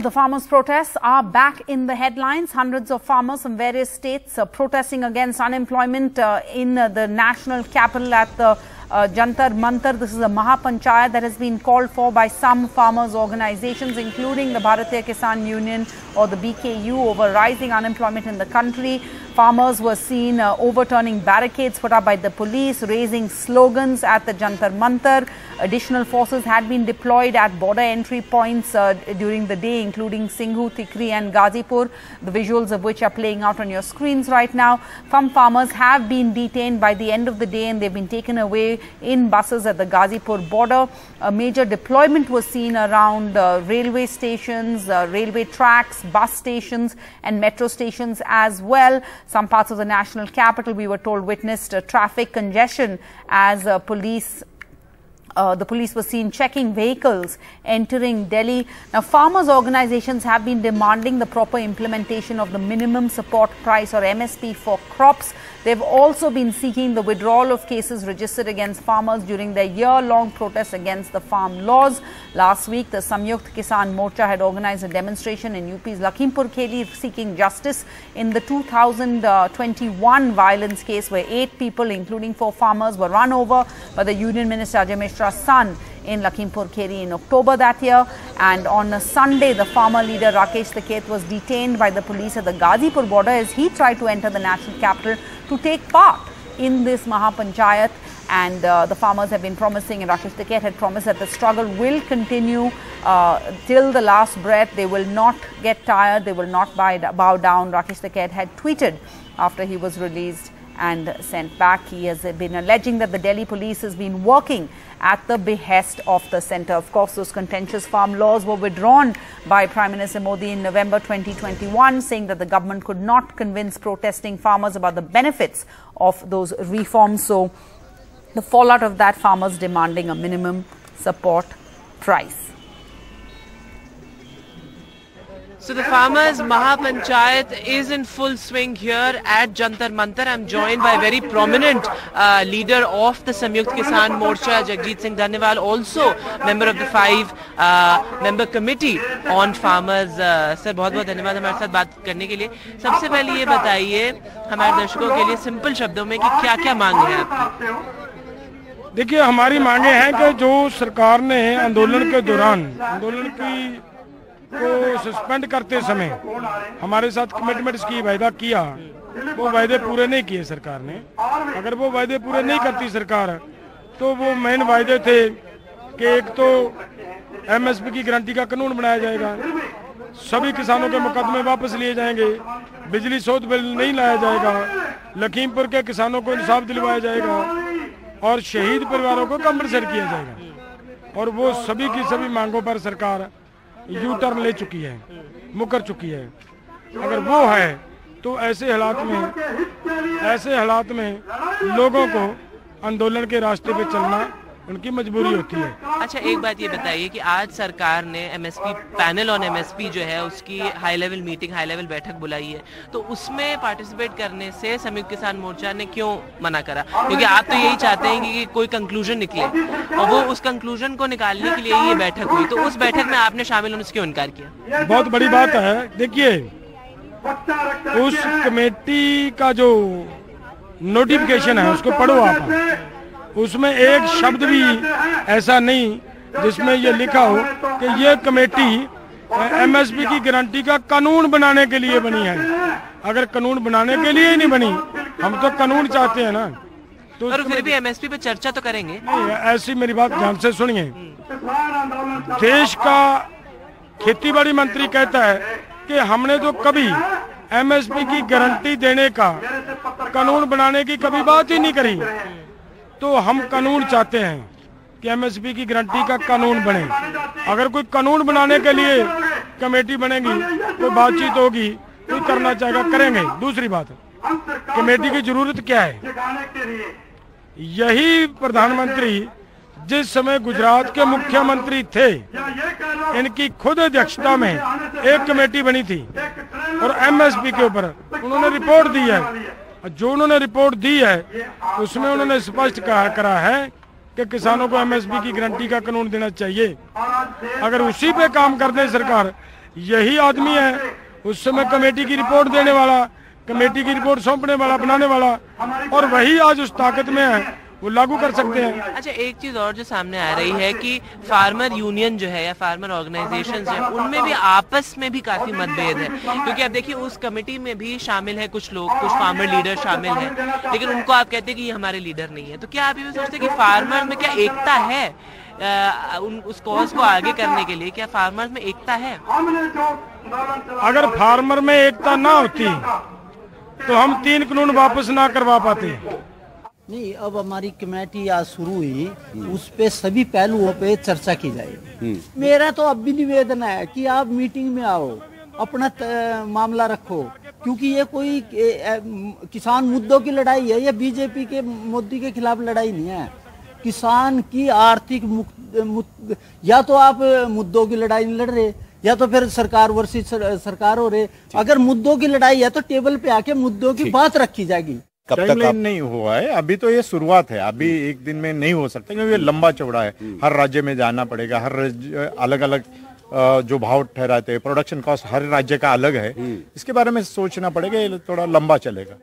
The farmers' protests are back in the headlines. Hundreds of farmers from various states are protesting against unemployment uh, in uh, the national capital at the uh, Jantar Mantar. This is a Mahapanchayat that has been called for by some farmers' organizations, including the Bharatiya Kisan Union or the BKU, over rising unemployment in the country. Farmers were seen uh, overturning barricades put up by the police, raising slogans at the Jantar Mantar. Additional forces had been deployed at border entry points uh, during the day, including Singhu, Tikri, and Gazipur, the visuals of which are playing out on your screens right now. Some farmers have been detained by the end of the day and they've been taken away in buses at the Gazipur border. A major deployment was seen around uh, railway stations, uh, railway tracks, bus stations, and metro stations as well. Some parts of the national capital, we were told, witnessed traffic congestion as uh, police uh, the police were seen checking vehicles entering Delhi. Now, farmers' organizations have been demanding the proper implementation of the minimum support price or MSP for crops. They've also been seeking the withdrawal of cases registered against farmers during their year-long protests against the farm laws. Last week, the Samyukt Kisan Morcha had organized a demonstration in UP's Lakhimpur Kheri seeking justice in the 2021 violence case where eight people, including four farmers, were run over by the Union Minister Ajay Mishra's son in Lakhimpur Kheri in October that year. And on a Sunday, the farmer leader Rakesh Tiket was detained by the police at the Gazipur border as he tried to enter the national capital to take part in this Mahapanchayat. And uh, the farmers have been promising, and Rakesh Tiket had promised that the struggle will continue uh, till the last breath. They will not get tired, they will not bow down. Rakesh Tiket had tweeted after he was released and sent back. He has been alleging that the Delhi police has been working at the behest of the centre. Of course, those contentious farm laws were withdrawn by Prime Minister Modi in November 2021, saying that the government could not convince protesting farmers about the benefits of those reforms. So, the fallout of that, farmers demanding a minimum support price. So the Farmers Mahapanchayat is in full swing here at Jantar Mantar. I'm joined by a very prominent uh, leader of the Samyukt Kisan Morcha, Jagjit Singh Dhaniwal, also member of the five uh, member committee on farmers. Uh, sir, बहुत बहुत धन्यवाद हमारे साथ बात करने के लिए सबसे पहले ये बताइए हमारे दर्शकों के लिए सिंपल शब्दों में कि क्या क्या मांग है आपकी देखिए हमारी मांगे हैं कि जो सरकार ने आंदोलन के दौरान आंदोलन की को सस्पेंड करते समय हमारे साथ कमिटमेंट्स की वायदा किया। वो वायदे पूरे नहीं किए सरकार ने। अगर वो वायदे पूरे नहीं करती सरकार तो वो मेन वायदे थे कि एक तो एमएसपी की गारंटी का कानून बनाया जाएगा। सभी किसानों के मुकदमे वापस लिए जाएँगे। बिजली शोध बिल नहीं लाया जाएगा। लखीमपुर के किसानों को इंसाफ दिलवाया जाएगा। और शहीद परिवारों को कम्पनसेट किया जाएगा। और वो सभी की सभी मांगों पर सरकार यू टर्न ले चुकी है, मुकर चुकी है। अगर वो है तो ऐसे हालात में, ऐसे हालात में लोगों को आंदोलन के रास्ते पे चलना उनकी मजबूरी होती है। अच्छा एक बात ये बताइए कि आज सरकार ने एमएसपी पैनल ऑन एमएसपी जो है, उसकी high level meeting high level बैठक बुलाई है। तो उसमें पार्टिसिपेट करने से संयुक्त किसान मोर्चा ने क्यों मना करा? क्योंकि आप तो यही चाहते हैं कि कोई कंक्लूजन निकले। और वो उस कंक्लूजन को निकालने के लिए ये बैठक हुई। तो उस बैठक में आपने शामिल होने से क्यों इनकार किया? बहुत बड़ी बात है। देखिए, उस कमेटी का जो नोटिफिकेशन है, उसको पढ़ो आप। उसमें एक शब्द भी ऐसा नहीं जिसमें ये लिखा हो कि ये कमेटी एमएसपी की गारंटी का कानून बनाने के लिए बनी है। अगर कानून बनाने के लिए ही नहीं बनी हम तो कानून चाहते हैं ना। तो फिर भी एमएसपी पे चर्चा तो करेंगे। ऐसी मेरी बात ध्यान से सुनिए। देश का खेतीबाड़ी मंत्री कहता है कि हमने तो कभी एमएसपी की गारंटी देने का कानून बनाने की कभी बात ही नहीं करी। तो हम कानून चाहते हैं कि एमएसपी की गारंटी का कानून बने। अगर कोई कानून बनाने के लिए कमेटी बनेगी कोई बातचीत होगी कोई करना चाहेगा करेंगे। दूसरी बात कमेटी की ज़रूरत क्या है? यही प्रधानमंत्री जिस समय गुजरात के मुख्यमंत्री थे इनकी खुद अध्यक्षता में एक कमेटी बनी थी और एमएसपी के ऊपर उन्होंने रिपोर्ट दी है? जो उन्होंने रिपोर्ट दी है, उसमें उन्होंने स्पष्ट कहा, करा है कि किसानों को एमएसपी की गारंटी का कानून देना चाहिए। अगर उसी पे काम कर दे सरकार, यही आदमी है, उस समय कमेटी की रिपोर्ट देने वाला, कमेटी की रिपोर्ट सौंपने वाला, बनाने वाला, और वही आज उस ताकत में है वो लागू कर सकते हैं। अच्छा एक चीज़ और जो सामने आ रही है कि फार्मर यूनियन जो है या फार्मर ऑर्गेनाइजेशंस है उनमें भी आपस में भी काफ़ी मतभेद है। क्योंकि आप देखिए उस कमेटी में भी शामिल है कुछ लोग कुछ फार्मर लीडर शामिल हैं लेकिन उनको आप कहते हैं कि ये हमारे लीडर नहीं है। तो क्या आप ये सोचते हैं कि फार्मर में क्या एकता है आ, उन उस कॉज को आगे करने के लिए? क्या फार्मर में एकता है? अगर फार्मर में एकता ना होती तो हम तीन कानून वापस ना करवा पाते। नहीं अब हमारी कमेटी आज शुरू हुई उस पे सभी पहलुओं पे चर्चा की जाएगी। मेरा तो अब भी निवेदन है कि आप मीटिंग में आओ अपना मामला रखो क्योंकि ये कोई ए, ए, किसान मुद्दों की लड़ाई है ये बीजेपी के मोदी के खिलाफ लड़ाई नहीं है। किसान की आर्थिक मुक्त, या तो आप मुद्दों की लड़ाई नहीं लड़ रहे या तो फिर सरकार वर्षित सर, सरकार हो रहे। अगर मुद्दों की लड़ाई है तो टेबल पे आके मुद्दों की बात रखी जाएगी। कब तक टाइमलाइन आप नहीं हुआ है। अभी तो ये शुरुआत है। अभी एक दिन में नहीं हो सकता क्योंकि ये लंबा चौड़ा है। हर राज्य में जाना पड़ेगा। हर अलग अलग जो भाव ठहराते हैं। प्रोडक्शन कॉस्ट हर राज्य का अलग है। इसके बारे में सोचना पड़ेगा। ये थोड़ा लंबा चलेगा।